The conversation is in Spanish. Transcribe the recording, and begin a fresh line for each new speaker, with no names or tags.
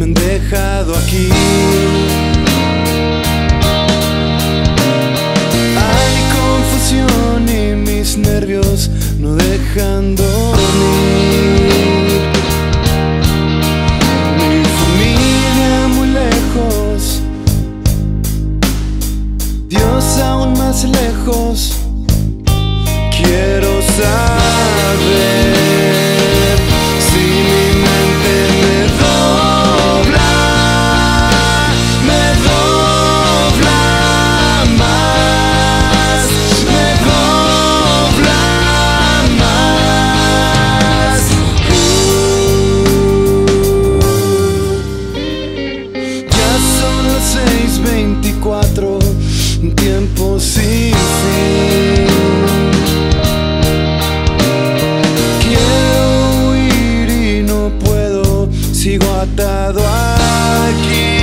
me han dejado aquí. Hay confusión y mis nervios no dejan dormir. Mi familia muy lejos, Dios aún más lejos. Quiero saber. las 24, tiempo sin fin. Quiero huir y no puedo, sigo atado aquí.